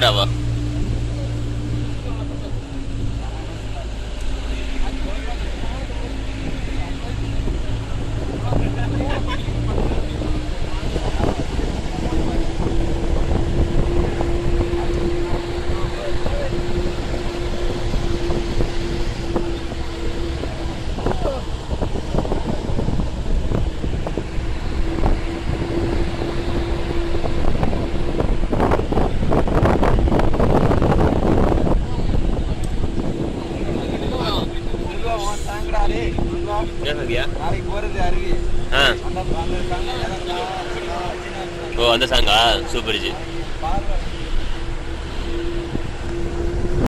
நேராவா ஓ அந்த சாங்கா super G